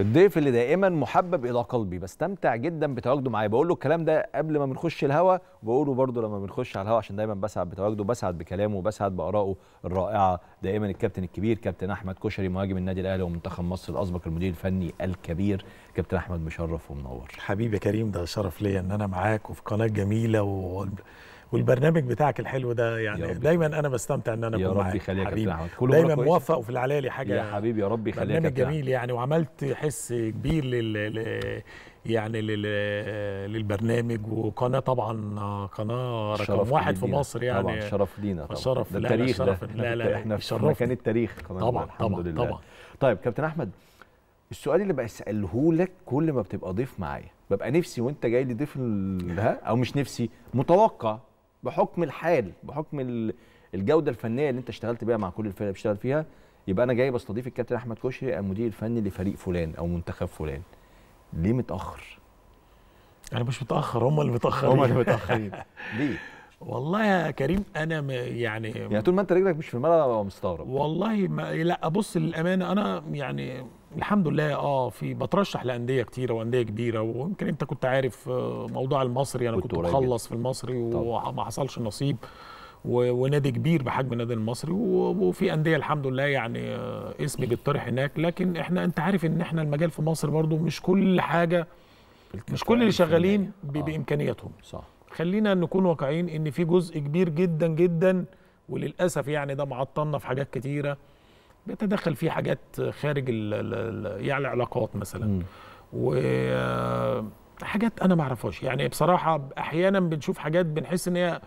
الضيف اللي دائما محبب إلى قلبي بستمتع جدا بتواجده معايا. بقول له الكلام ده قبل ما بنخش الهوا وبقوله برضه لما بنخش على الهوا عشان دايما بسعد بتواجده بسعد بكلامه وبسعد بآرائه الرائعة. دائما الكابتن الكبير كابتن أحمد كشري مهاجم النادي الأهلي ومنتخب مصر الأسبق المدير الفني الكبير. كابتن أحمد مشرف ومنور. حبيبي كريم ده شرف ليا إن أنا معاك وفي قناة جميلة و... والبرنامج بتاعك الحلو ده يعني رب. دايما أنا بستمتع إن أنا يا أكون رب معاك يخليك يا حبيبي. كابتن أحمد كله دايما؟ موفق وفي العلالي حاجة يا حبيبي يا رب يخليك برنامج جميل يعني وعملت حس كبير لل... يعني لل... للبرنامج وقناة طبعا قناة رقم واحد في. مصر يعني طبعا شرف لينا طبعا شرف. ده التاريخ شرف. ده لا، لا، إحنا في. مكان التاريخ كمان طبعا الحمد طبعا لله طبعا طيب كابتن أحمد السؤال اللي بسأله لك كل ما بتبقى ضيف معايا ببقى نفسي وأنت جاي لي ضيف ال- ها أو مش نفسي متوقع بحكم الحال بحكم ال- الجودة الفنية اللي انت اشتغلت بيها مع كل الفرق اللي بتشتغل فيها يبقى أنا جاي بستضيف الكابتن احمد كشري المدير الفني لفريق فلان أو منتخب فلان. ليه متأخر؟ أنا مش متأخر هم اللي متأخرين. هم اللي متأخرين. ليه؟ والله يا كريم أنا يعني يعني طول ما انت رجلك مش في الملعب ببقى مستغرب. والله ما لا ابص للأمانة أنا يعني الحمد لله آه في بترشح لأندية كتيرة وأندية كبيرة ويمكن أنت كنت عارف آه، موضوع المصري. أنا كنت مخلص في المصري وما حصلش نصيب ونادي كبير بحجم النادي المصري وفي أندية الحمد لله يعني آه، اسمي بيطرح هناك. لكن إحنا أنت عارف إن إحنا المجال في مصر برضو مش كل حاجة مش كل اللي شغالين آه. بإمكانياتهم. صح. خلينا نكون واقعيين إن في جزء كبير جدا جدا وللأسف يعني ده معطلنا في حاجات كتيرة. بيتدخل فيه حاجات خارج ال ال يعني العلاقات مثلا. مم. وحاجات أنا ما أعرفهاش. يعني بصراحة أحيانا بنشوف حاجات بنحس إن هي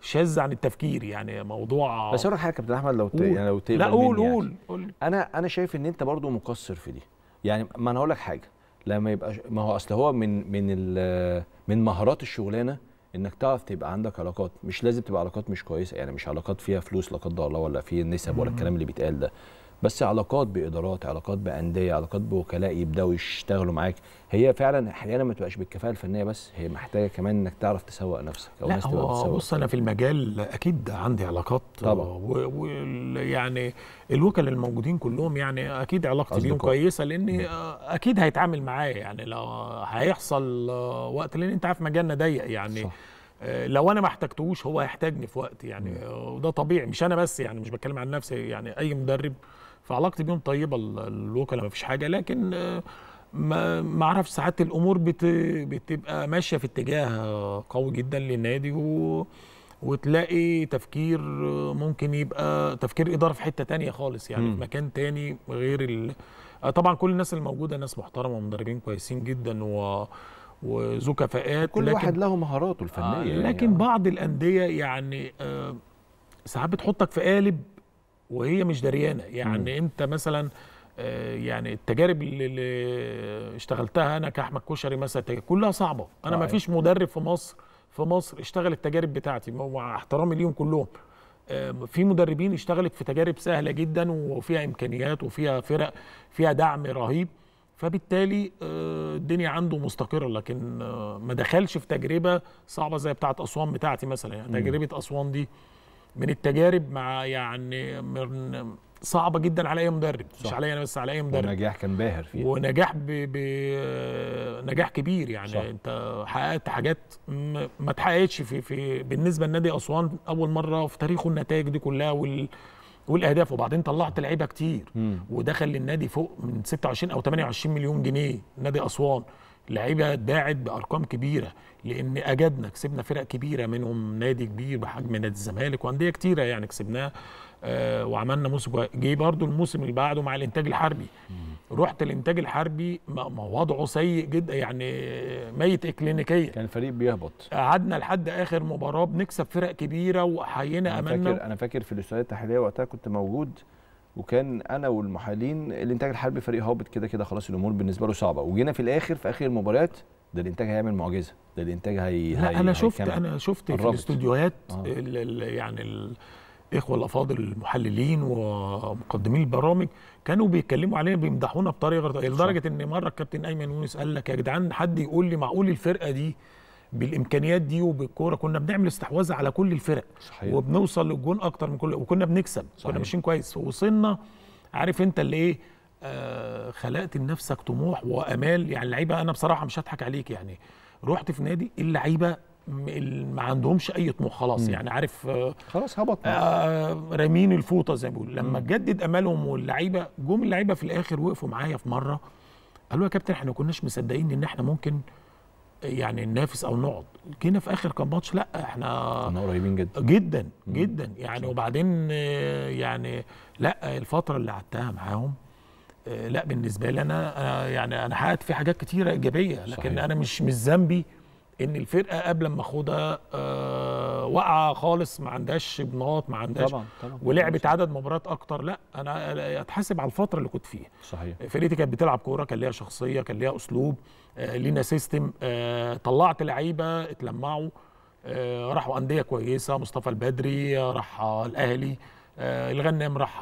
شاذة عن التفكير. يعني موضوع بس أقول لك حاجة يا كابتن أحمد لو ت... قول. يعني لو لا قول مني يعني. قول قول. أنا أنا شايف إن أنت برضو مقصر في دي. يعني ما أنا هقول لك حاجة. لما يبقى ما هو أصل هو من من ال- من مهارات الشغلانة إنك تعرف تبقى عندك علاقات. مش لازم تبقى علاقات مش كويسة. يعني مش علاقات فيها فلوس لا قدر الله ولا في نسب ولا الكلام اللي بيتقال ده. بس علاقات بإدارات علاقات بأندية علاقات بوكلاء يبدأوا يشتغلوا معاك هي فعلا أحيانا ما تبقاش بالكفاءة الفنية بس هي محتاجة كمان إنك تعرف تسوق نفسك أو لا الناس تبقى هو بتسوق بص أنا في المجال أكيد عندي علاقات طبعا. ويعني الوكلاء الموجودين كلهم يعني أكيد علاقتي بيهم. كويسة لأن أكيد هيتعامل معايا يعني لو هيحصل وقت لأن أنت عارف مجالنا ضيق يعني صح. آه، لو أنا ما احتجتهوش هو هيحتاجني في وقت يعني آه، وده طبيعي مش أنا بس يعني مش بتكلم عن نفسي يعني أي مدرب فعلاقتي بيهم طيبة ال- الوكلاء ما فيش حاجة لكن آه، ما ما أعرفش ساعات الأمور بت بتبقى ماشية في اتجاه قوي جدا للنادي و وتلاقي تفكير ممكن يبقى تفكير إدارة في حتة تانية خالص يعني مم. في مكان تاني غير ال... طبعا كل الناس الموجودة ناس محترمة ومدربين كويسين جدا و وذو كفاءات كل لكن واحد له مهاراته الفنية آه يعني. لكن بعض الأندية يعني آه ساعات بتحطك في قالب وهي مش دريانة. يعني أنت مثلا آه يعني التجارب اللي, اللي اشتغلتها أنا كأحمد كشري مثلا كلها صعبة. أنا ما. فيش مدرب في مصر في مصر اشتغل التجارب بتاعتي مع احترامي ليهم كلهم. آه، في مدربين اشتغلت في تجارب سهلة جدا وفيها إمكانيات وفيها فرق فيها دعم رهيب. فبالتالي آه، الدنيا عنده مستقرة لكن آه، ما دخلش في تجربة صعبة زي بتاعة أسوان بتاعتي مثلا يعني تجربة أسوان دي من التجارب مع يعني من صعبة جدا على أي مدرب مش صح. عليا أنا بس على أي مدرب ونجاح كان باهر فيها ونجاح ب... ب... نجاح كبير يعني صح. أنت حققت حاجات. ما اتحققتش في في بالنسبة لنادي أسوان أول مرة في تاريخه النتائج دي كلها وال... والأهداف وبعدين طلعت لعيبة كتير مم. ودخل للنادي فوق من 26 أو 28 مليون جنيه نادي أسوان لعيبة اتباعت بأرقام كبيرة لأن أجدنا كسبنا فرق كبيرة منهم نادي كبير بحجم نادي الزمالك وأندية كتيرة يعني كسبناه آه وعملنا موسم. جه برضو الموسم اللي بعده مع الإنتاج الحربي. رحت الإنتاج الحربي ما وضعه سيء جدا يعني ميت اكلينيكيا. كان الفريق بيهبط. قعدنا لحد آخر مباراة بنكسب فرق كبيرة وحيينا أنا أملنا فاكر أنا فاكر في الاستوديو التحليلية وقتها كنت موجود وكان أنا والمحللين الإنتاج الحربي فريق هابط كده كده خلاص الأمور بالنسبة له صعبة وجينا في الآخر في آخر المباريات ده الإنتاج هيعمل معجزة ده الإنتاج هي لا هي أنا شفت. أنا شفت في. الاستوديوهات آه. يعني الإخوة الأفاضل المحللين ومقدمين البرامج كانوا بيتكلموا علينا بيمدحونا بطريقة. لدرجة إن مرة الكابتن أيمن يونس قال لك يا جدعان حد يقول لي معقول الفرقة دي بالإمكانيات دي وبالكورة كنا بنعمل استحواذ على كل الفرق صحيح. وبنوصل للجون أكتر من كل وكنا بنكسب صحيح. كنا ماشيين كويس. وصلنا عارف أنت اللي إيه؟ آه خلقت لنفسك طموح وأمال. يعني اللعيبة أنا بصراحة مش هضحك عليك يعني. رحت في نادي اللعيبة م- ال- ما عندهمش أي طموح خلاص. يعني عارف آه خلاص هبط آه رامين الفوطة زي ما بيقولوا. لما تجدد أمالهم واللعيبة جم اللعيبة في الآخر وقفوا معايا في مرة قالوا يا كابتن إحنا ما كناش مصدقين إن إحنا ممكن يعني ننافس أو نقعد. جينا في آخر كام ماتش لأ إحنا كنا قريبين جدا. جدا جدا. يعني وبعدين يعني لأ الفترة اللي قعدتها معاهم آه، لأ بالنسبة لي أنا يعني أنا حققت في حاجات كتيرة إيجابية لكن صحيح. أنا مش مش ذنبي إن الفرقة قبل ما اخدها آه، واقعة خالص ما عندهاش بناط ما عندهاش طبعا طبعا. ولعبت عدد مباريات أكتر لأ أنا أتحاسب على الفترة اللي كنت فيها. صحيح. فرقتي كانت بتلعب كورة كان ليها شخصية كان ليها أسلوب آه لينا system آه طلعت لعيبة اتلمعوا آه راحوا أندية كويسة مصطفى البدري راح الأهلي آه الغنام راح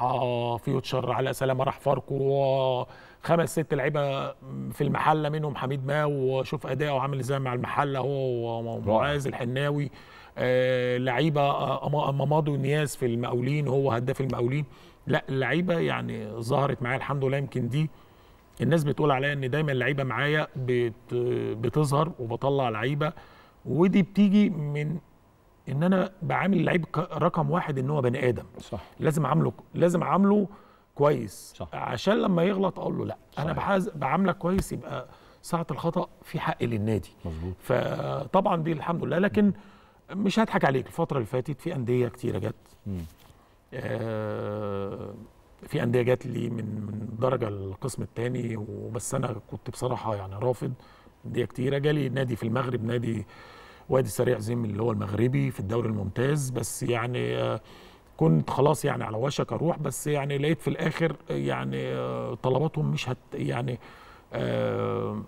فيوتشر علي سلامة راح فاركو خمس ست لعيبة في المحلة منهم حميد ماو وشوف أداؤه عامل إزاي مع المحلة هو ومعاذ الحناوي. آه لعيبة آه أما- مامادو نياس في المقاولين هو هداف المقاولين. لا اللعيبة يعني ظهرت معايا الحمد لله يمكن دي الناس بتقول عليا إن دايما اللعيبة معايا بت بتظهر وبطلع لعيبة. ودي بتيجي من إن أنا بعامل اللعيب رقم واحد إن هو بني آدم. صح. لازم أعامله لازم أعامله كويس. صح. عشان لما يغلط أقول له لأ. أنا صحيح. بحاز بعاملك كويس يبقى ساعة الخطأ في حق للنادي. مظبوط. فطبعا دي الحمد لله. لكن مش هضحك عليك. الفترة اللي فاتت في أندية كتيرة جت. آه، في أندية جات لي من من درجة القسم الثاني وبس أنا كنت بصراحة يعني رافض. أندية كتيرة جالي نادي في المغرب نادي وادي سريع زم اللي هو المغربي في الدوري الممتاز. بس يعني آه، كنت خلاص يعني على وشك أروح بس يعني لقيت في الآخر يعني آه، طلباتهم مش هت يعني آه،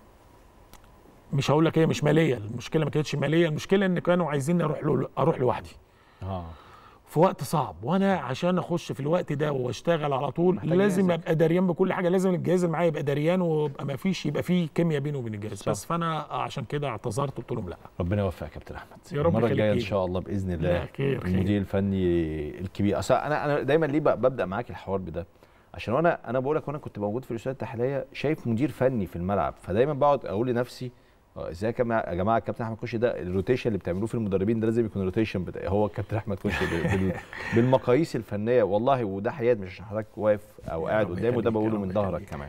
مش هقول لك هي مش مالية. المشكلة ما كانتش مالية. المشكلة إن كانوا عايزين أروح له أروح لوحدي. آه. في وقت صعب وأنا عشان أخش في الوقت ده وأشتغل على طول لازم. أبقى دريان بكل حاجة لازم الجهاز اللي معايا يبقى دريان ويبقى ما فيش يبقى فيه كيمياء بينه وبين الجهاز صح. بس فأنا عشان كده اعتذرت قلت لهم لا ربنا يوفقك يا كابتن احمد يا رب المرة الجاية إن. شاء الله بإذن الله خير،. المدير الفني الكبير أصل أنا أنا دايما ليه ببدأ معاك الحوار بده عشان وأنا أنا بقول لك وأنا كنت موجود في الاستوديو التحليلي شايف مدير فني في الملعب فدايما بقعد أقول لنفسي إزاي يا جماعة الكابتن أحمد كشري ده ال rotation اللي بتعملوه في المدربين ده لازم يكون ال rotation بتاع هو الكابتن أحمد كشري بال- بال- بالمقاييس الفنية والله وده حياد مش عشان حضرتك واقف أو قاعد قدامه ده بقوله من ظهرك. كمان